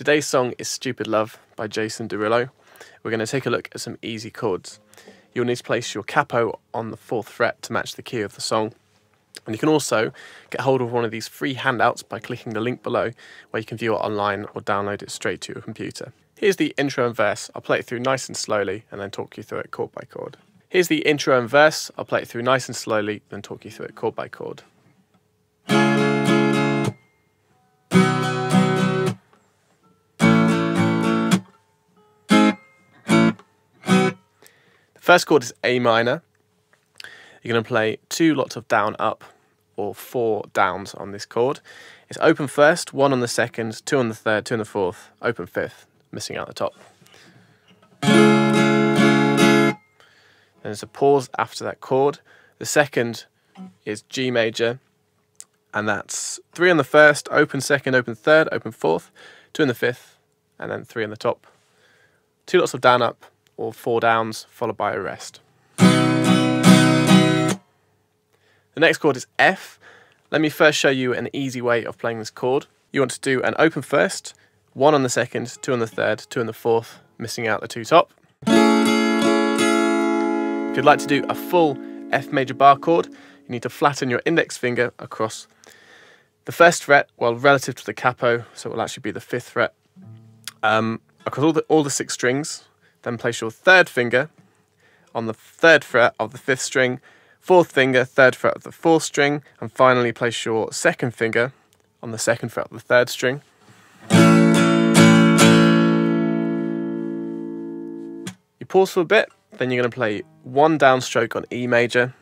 Today's song is Stupid Love by Jason Derulo. We're going to take a look at some easy chords. You'll need to place your capo on the fourth fret to match the key of the song. And you can also get hold of one of these free handouts by clicking the link below where you can view it online or download it straight to your computer. Here's the intro and verse. I'll play it through nice and slowly and then talk you through it chord by chord. Here's the intro and verse. I'll play it through nice and slowly, then talk you through it chord by chord. First chord is A minor. You're going to play two lots of down up or four downs on this chord. It's open first, one on the second, two on the third, two on the fourth, open fifth, missing out the top. Then there's a pause after that chord. The second is G major, and that's three on the first, open second, open third, open fourth, two in the fifth, and then three on the top. Two lots of down up, or four downs, followed by a rest. The next chord is F. Let me first show you an easy way of playing this chord. You want to do an open first, one on the second, two on the third, two on the fourth, missing out the two top. If you'd like to do a full F major bar chord, you need to flatten your index finger across the first fret, well, relative to the capo, so it will actually be the fifth fret, um, across all the, all the six strings, then place your third finger on the third fret of the fifth string, fourth finger, third fret of the fourth string, and finally place your second finger on the second fret of the third string. You pause for a bit, then you're going to play one downstroke on E major,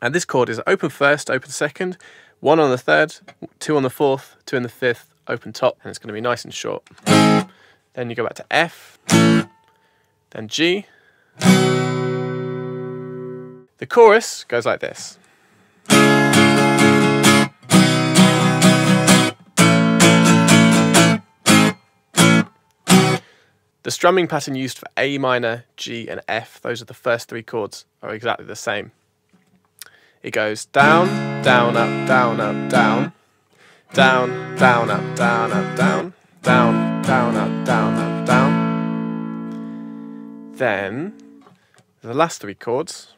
and this chord is open first, open second, one on the third, two on the fourth, two on the fifth, open top, and it's going to be nice and short. Then you go back to F, then G. The chorus goes like this. The strumming pattern used for A minor, G, and F, those are the first three chords, are exactly the same. It goes down, down, up, down, up, down, down, down, up, down, up, down, down, down, up, down, up. Then the last three chords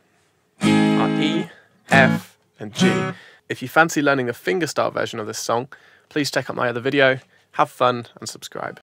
are E, F, and G. If you fancy learning a fingerstyle version of this song, please check out my other video, have fun, and subscribe.